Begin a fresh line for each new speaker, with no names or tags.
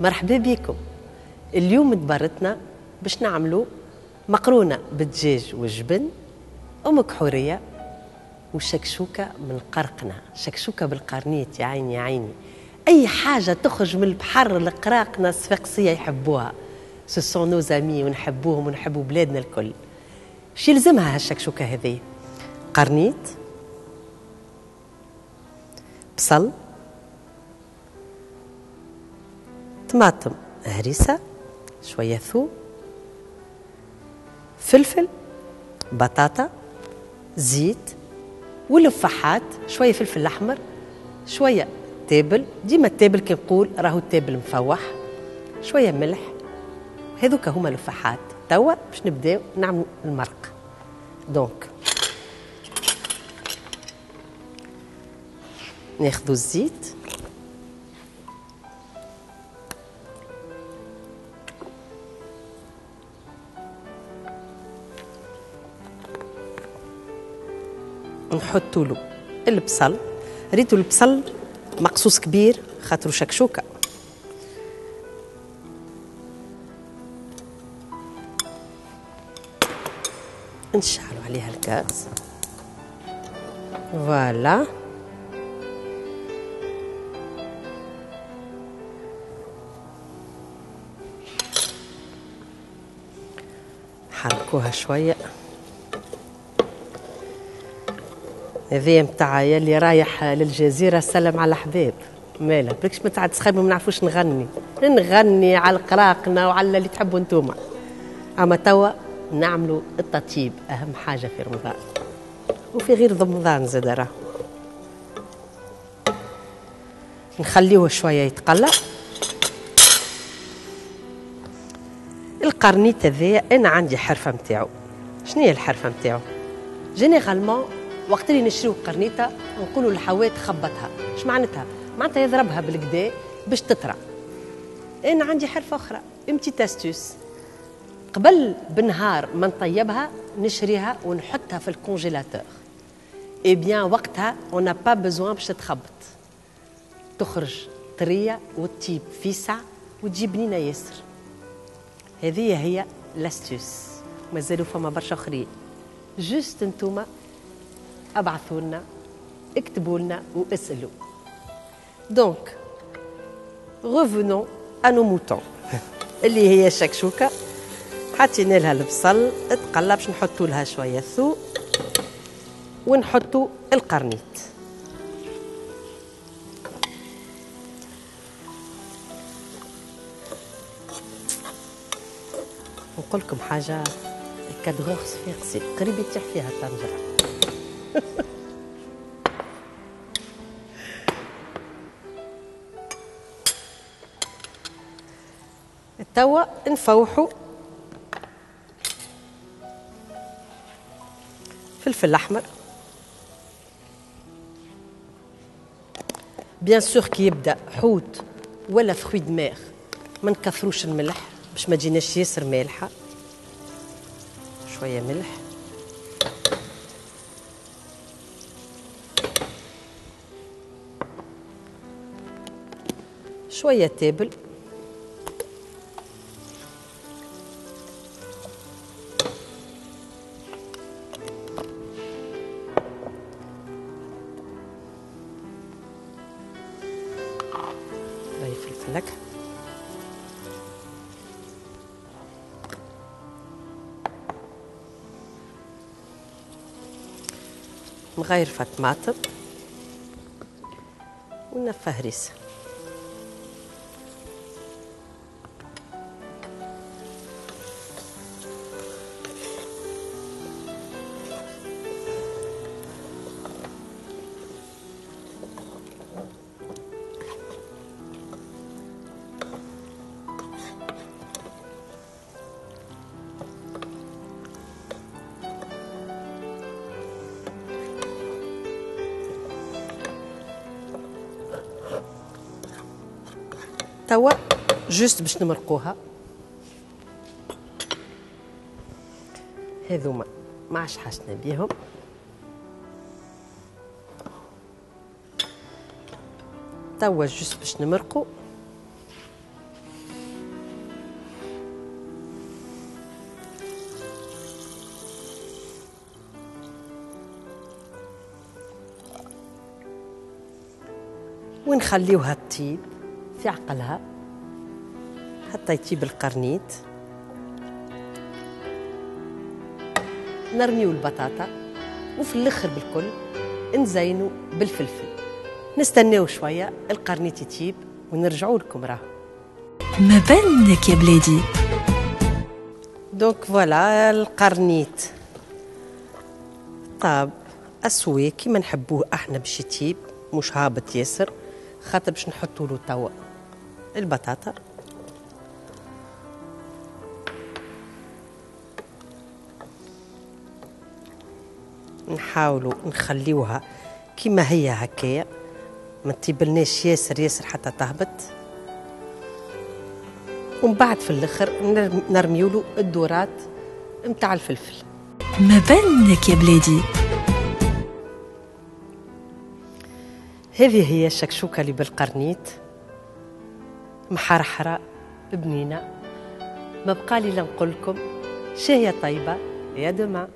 مرحبا بكم. اليوم دبارتنا باش نعملوا مقرونة بالدجاج والجبن ومكحوريه وشكشوكة من القرقنه شكشوكة بالقرنيت يا عيني يا عيني. أي حاجة تخرج من البحر القراقنه الصفاقسية يحبوها. ce sont nos amis ونحبوهم ونحبوا بلادنا الكل. شي يلزمها هالشكشوكة هذه؟ قرنيت بصل طماطم هريسة شوية ثوم فلفل بطاطا زيت ولفاحات شوية فلفل أحمر شوية تابل ديما التابل كي نقول راهو التابل مفوح شوية ملح. هذوك هما لفاحات. توا باش نبداو نعمل المرق. donc ناخذ الزيت. نحطوا له البصل. ريتو البصل مقصوص كبير خاطرو شكشوكة. نشعلوا عليها الغاز فوالا. حركوها شوية. هذه متاع يلي رايح للجزيرة سلم على الحباب مالا بركش متاع تسخيب ما نعرفوش نغني. نغني على القراقنة وعلى اللي تحبوا انتوما أما توا نعملوا التطيب أهم حاجة في رمضان. وفي غير رمضان زاد راه. نخليه شوية يتقلى القرنيت هذايا أنا عندي حرفة متاعو. شنو هي الحرفة متاعو؟ جينيرالمون وقت اللي نشريو قرنيطه نقولوا للحوات خبطها. اش معناتها؟ معناتها يضربها بالكدا باش تطرى أنا عندي حرفه أخرى. une petite astuce. قبل بنهار ما نطيبها نشريها ونحطها في ال congélateur. et bien وقتها on n'a pas besoin باش تتخبط تخرج طرية وتطيب في ساعه وتجي بنينه ياسر. هذه هي l'astuce مازالوا فما برشا آخرين. juste انتوما ابعثوا لنا اكتبوا لنا واسألوا. دونك revenons nos moutons. اللي هي الشكشوكه حطينا لها البصل تقلى باش نحطوا لها شوية ثوم ونحطوا القرنيت. نقول لكم حاجة الكادغور صفيقسي قريب يتيح فيها الطنجرة. توا نفوحوا فلفل أحمر. بيان سور كي يبدا حوت ولا فخوي دماغ ما نكثروش الملح باش ما تجيناش ياسر مالحه شوية ملح شوية تابل. مغيرفة طماطم ونفه هريسه توا juste باش نمرقوها. هذوما ما عادش حاجتنا بيهم. توا juste باش نمرقو. ونخليوها تطيب؟ في عقلها حتى يطيب القرنيت نرميو البطاطا وفي الآخر بالكل نزينو بالفلفل. نستناو شوية القرنيت يطيب ونرجعوا لكم راه
ما بالك يا بلادي؟
donc voilà القرنيت. طاب أسوي كيما نحبوه أحنا باش يطيب مش هابط ياسر خاطر باش نحطوا له توا. البطاطا. نحاولوا نخليوها كيما هي هكايا ما تيبلناش ياسر ياسر حتى تهبط. ومن بعد في الآخر نرميو له الدورات نتاع الفلفل.
ما بالك يا بلادي؟
هذه هي الشكشوكة اللي بالقرنيت. محرحرة بنينة ما بقى لي نقول لكم شهية طيبة يا دماء